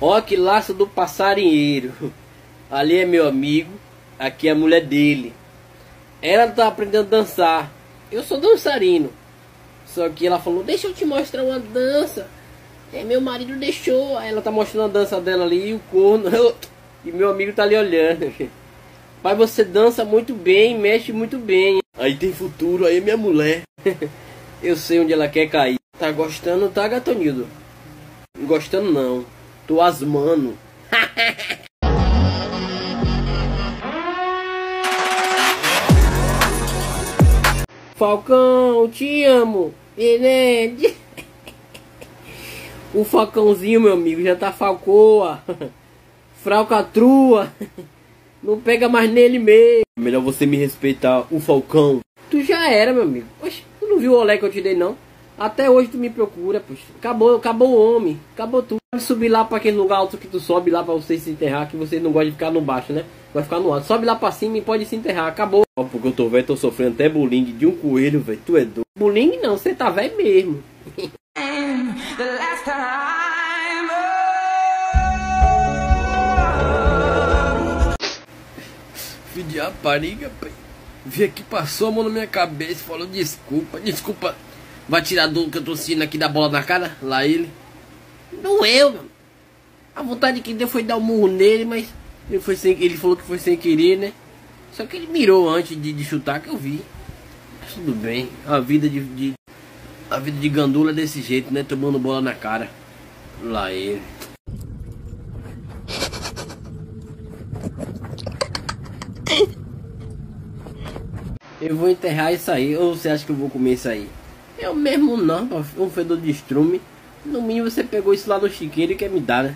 Ó que laço do passarinheiro. Ali é meu amigo, aqui é a mulher dele. Ela tá aprendendo a dançar. Eu sou dançarino. Só que ela falou, deixa eu te mostrar uma dança. É, meu marido deixou. Aí ela tá mostrando a dança dela ali, o corno. E meu amigo tá ali olhando. Pai, você dança muito bem, mexe muito bem. Aí tem futuro, aí é minha mulher. eu sei onde ela quer cair. Tá gostando, tá, Gatonildo? Gostando não. Tô asmando. Falcão, te amo. Ele O Falcãozinho, meu amigo, já tá falcoa. Fralcatrua. Não pega mais nele mesmo. Melhor você me respeitar, o Falcão. Tu já era, meu amigo. Oxe, tu não viu o olé que eu te dei, não? Até hoje tu me procura, poxa. Acabou, acabou o homem. Acabou tudo. Pode subir lá pra aquele lugar alto que tu sobe lá pra você se enterrar. Que você não gosta de ficar no baixo, né? Vai ficar no alto. Sobe lá pra cima e pode se enterrar. Acabou. Ó, porque eu tô velho, tô sofrendo até bullying de um coelho, velho. Tu é doido. Bullying não, você tá velho mesmo. Filho de rapariga, pai. Vi aqui, passou a mão na minha cabeça e falou desculpa, desculpa. Vai tirar do que eu tô sentindo aqui da bola na cara? Lá ele. Doeu, meu. A vontade que deu foi dar um murro nele, mas ele, foi sem, ele falou que foi sem querer, né? Só que ele mirou antes de, de chutar que eu vi. Mas tudo bem. A vida de, de, A vida de gandula é desse jeito, né? Tomando bola na cara. Lá ele. Eu vou enterrar isso aí, ou você acha que eu vou comer isso aí? Eu mesmo não, um fedor de estrume. No mínimo você pegou isso lá no chiqueiro e quer me dar, né?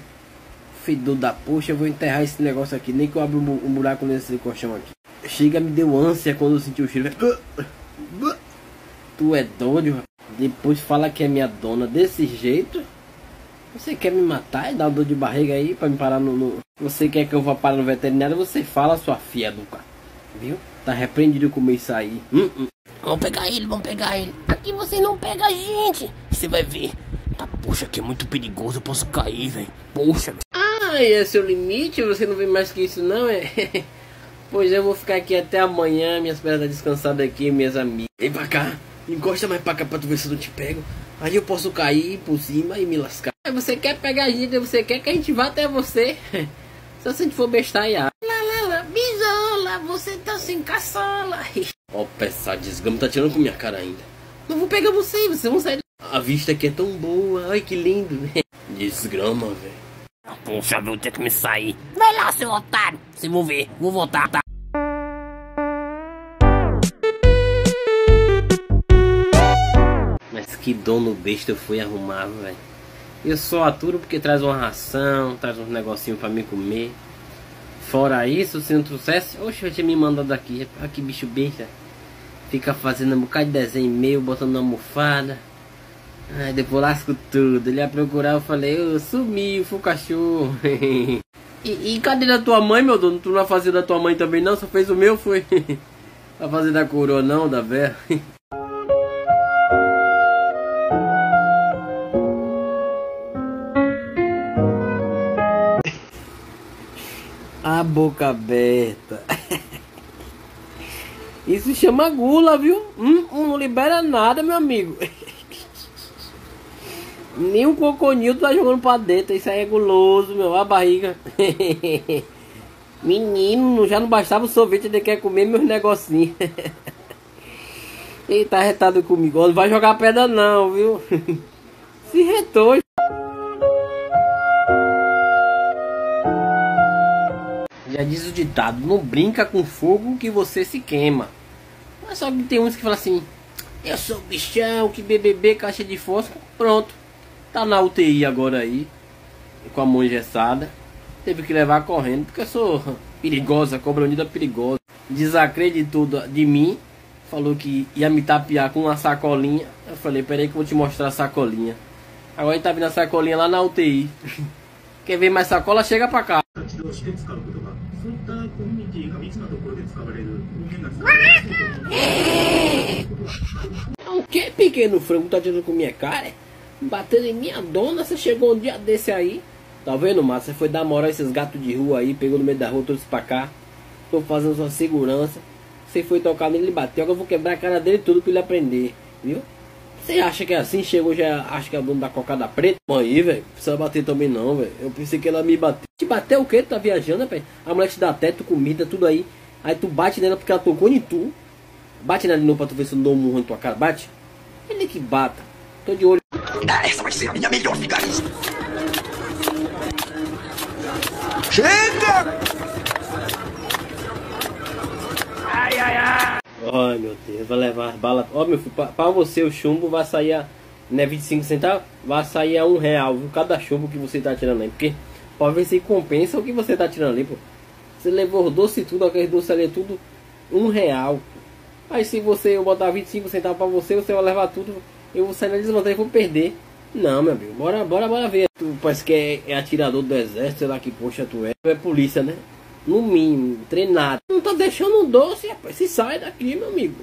Fedor da poxa, eu vou enterrar esse negócio aqui, nem que eu abra um buraco nesse colchão aqui. Chega, me deu ânsia quando eu senti o cheiro. Tu é doido, Depois fala que é minha dona desse jeito. Você quer me matar e dar dor de barriga aí pra me parar no, no... Você quer que eu vá parar no veterinário? Você fala, sua filha do cara. Viu? Tá repreendido comer isso aí. Hum, hum. Vamos pegar ele, vamos pegar ele. Aqui você não pega a gente. Você vai ver. Tá, poxa, aqui é muito perigoso, eu posso cair, velho. Poxa. Ah, e é seu limite? Você não vem mais que isso, não, é? pois eu vou ficar aqui até amanhã, minhas pernas descansadas aqui, minhas amigas. Vem pra cá. Encosta mais pra cá pra tu ver se eu não te pego. Aí eu posso cair por cima e me lascar. Aí você quer pegar a gente, você quer que a gente vá até você. Se a gente for bestar, Bisola, você tá sem caçola. Ó, oh, peça desgrama, tá tirando com minha cara ainda. Não vou pegar você, vocês vão sair. A vista aqui é tão boa, ai que lindo. Desgrama, velho. Poxa, vou ter que me sair. Vai lá, seu otário. Vocês vão ver, vou voltar, tá? Mas que dono besta eu fui arrumar, velho. Eu só aturo porque traz uma ração, traz uns negocinhos pra mim comer. Fora isso, se não trouxesse, oxe, eu tinha me mandado aqui. Olha que bicho besta. Fica fazendo um bocado de desenho meu, botando na almofada. Aí depois lasco tudo. Ele ia procurar, eu falei, eu sumi, fui o cachorro. e, e, cadê da tua mãe, meu dono? Tu não vai fazer da tua mãe também não? Só fez o meu, foi? vai fazer da coroa não, da velha? A boca aberta. Isso chama gula, viu? Hum, hum, não libera nada, meu amigo. Nem um coconil tá jogando pra dentro. Isso aí é guloso, meu. A barriga. Menino, já não bastava o sorvete, ele quer comer meus negocinhos. Ele tá retado comigo. Não vai jogar pedra não, viu? Se retou. Já diz o ditado, não brinca com fogo que você se queima. Mas só que tem uns que falam assim, eu sou bichão, que BBB, caixa de fósforo, pronto. Tá na UTI agora aí, com a mão engessada. Teve que levar correndo, porque eu sou perigosa, cobra unida perigosa. Desacreditou de mim, falou que ia me tapear com uma sacolinha. Eu falei, peraí que eu vou te mostrar a sacolinha. Agora ele tá vindo a sacolinha lá na UTI. Quer ver mais sacola? Chega pra cá. そういったコミュニティが密なところで使われる音源が使われる O que, pequeno frango, tá tirando com minha cara? Batendo em minha dona, você chegou um dia desse aí, Tá vendo, Márcio? Você foi dar moral a esses gatos de rua aí, pegou no meio da rua, todos pra cá. Tô fazendo sua segurança. Você foi tocar nele e bateu, agora eu vou quebrar a cara dele tudo pra ele aprender, viu? Você acha que é assim? Chegou já, acha que é o dono da cocada preta? Aí, velho, precisa bater também não, velho. Eu pensei que ela me bateu. Te bateu o quê? Tu tá viajando, velho? A mulher te dá teto, comida, tudo aí. Aí tu bate nela porque ela tocou em tu. Bate nela de novo pra tu ver se não dou um murro em tua cara. Bate. Ele que bata. Tô de olho. Ah, essa vai ser a minha melhor vigarista. Chega! Ai. Meu Deus, vai levar as balas. Ó, meu filho, pra, pra, você o chumbo vai sair a. Não é 25 centavos? Vai sair a um real, viu? Cada chumbo que você tá tirando aí. Porque pra ver se compensa o que você tá tirando ali, pô. Você levou doce tudo, aquele doce ali é tudo um real. Aí se você eu botar 25 centavos pra você, você vai levar tudo. Eu vou sair na desvantagem e vou perder. Não, meu amigo, bora, bora, bora ver. Tu parece que é, é atirador do exército, sei lá que poxa tu é. Tu é polícia, né? No mínimo, treinado. Não tá deixando doce, rapaz. Se sai daqui, meu amigo.